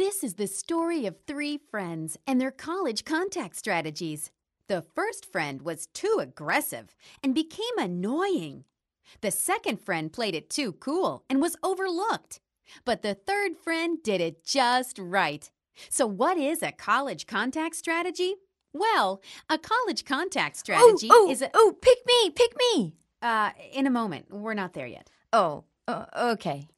This is the story of three friends and their college contact strategies. The first friend was too aggressive and became annoying. The second friend played it too cool and was overlooked. But the third friend did it just right. So, what is a college contact strategy? Well, a college contact strategy is a. oh, pick me, pick me. Uh, in a moment. We're not there yet. Oh, uh, okay.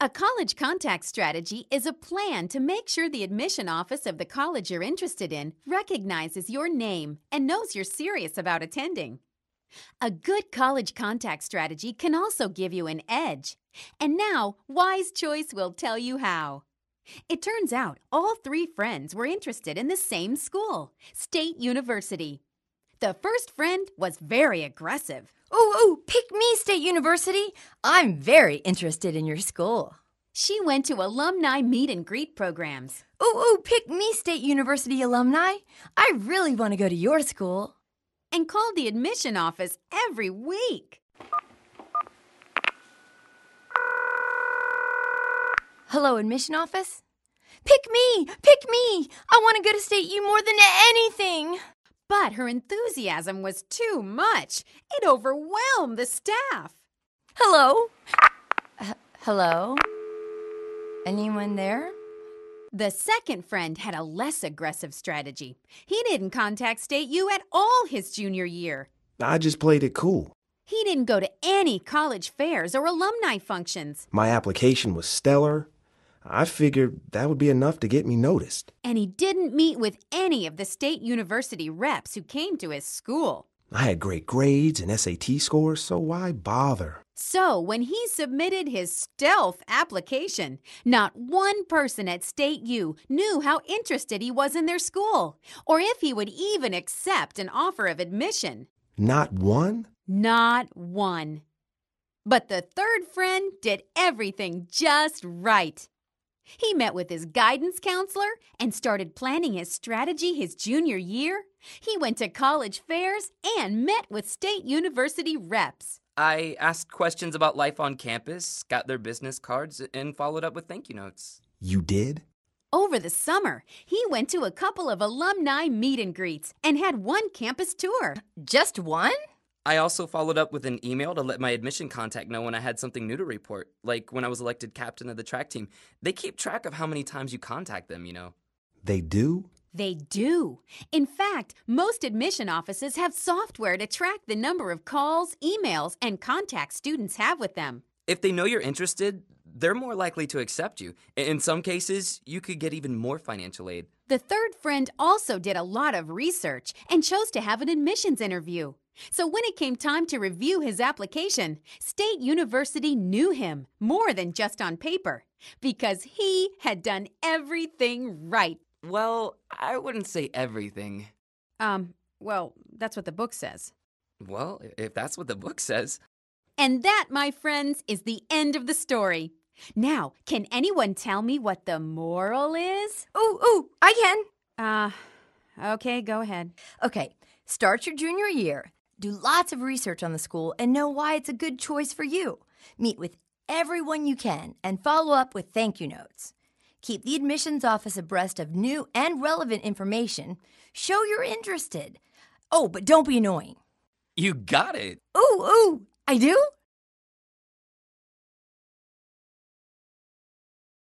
A college contact strategy is a plan to make sure the admission office of the college you're interested in recognizes your name and knows you're serious about attending. A good college contact strategy can also give you an edge. And now, Wise Choice will tell you how. It turns out all three friends were interested in the same school, State University. The first friend was very aggressive. Oh, oh, pick me, State University. I'm very interested in your school. She went to alumni meet and greet programs. Oh, oh, pick me, State University alumni. I really want to go to your school. And called the admission office every week. Hello, admission office? Pick me! Pick me! I want to go to State U more than anything! But her enthusiasm was too much. It overwhelmed the staff. Hello? H- hello? Anyone there? The second friend had a less aggressive strategy. He didn't contact State U at all his junior year. I just played it cool. He didn't go to any college fairs or alumni functions. My application was stellar. I figured that would be enough to get me noticed. And he didn't meet with any of the state university reps who came to his school. I had great grades and SAT scores, so why bother? So, when he submitted his stealth application, not one person at State U knew how interested he was in their school, or if he would even accept an offer of admission. Not one? Not one. But the third friend did everything just right. He met with his guidance counselor and started planning his strategy his junior year. He went to college fairs and met with state university reps. I asked questions about life on campus, got their business cards, and followed up with thank you notes. You did? Over the summer, he went to a couple of alumni meet and greets and had one campus tour. Just one? I also followed up with an email to let my admission contact know when I had something new to report, like when I was elected captain of the track team. They keep track of how many times you contact them, you know. They do? They do. In fact, most admission offices have software to track the number of calls, emails, and contacts students have with them. If they know you're interested, they're more likely to accept you. In some cases, you could get even more financial aid. The third friend also did a lot of research and chose to have an admissions interview. So when it came time to review his application, State University knew him more than just on paper because he had done everything right. Well, I wouldn't say everything. Um, well, that's what the book says. Well, if that's what the book says. And that, my friends, is the end of the story. Now, can anyone tell me what the moral is? Oh, oh, I can. Uh, okay, go ahead. Okay, start your junior year. Do lots of research on the school and know why it's a good choice for you. Meet with everyone you can and follow up with thank you notes. Keep the admissions office abreast of new and relevant information. Show you're interested. Oh, but don't be annoying. You got it. Ooh, ooh, I do?